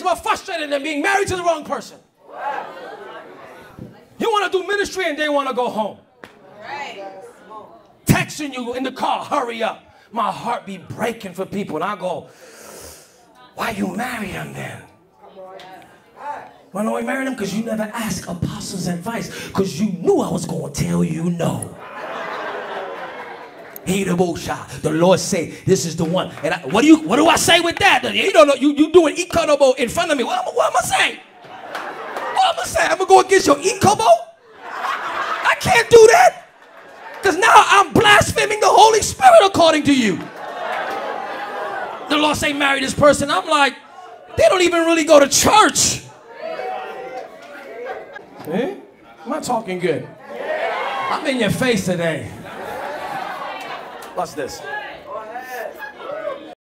is more frustrating than being married to the wrong person. You want to do ministry and they want to go home. Texting you in the car, hurry up. My heart be breaking for people. And I go, why you marry them then? Why don't we marry them? Because you never asked apostles advice. Because you knew I was going to tell you no. He the. The Lord say, this is the one. And I, what do you what do I say with that? You don't know, you, you doing ikonobo in front of me. What, what am I saying? What am I saying? I'm gonna go against your ikobo? I can't do that. Because now I'm blaspheming the Holy Spirit according to you. The Lord say marry this person. I'm like, they don't even really go to church. Eh? Am I talking good? I'm in your face today. Watch this.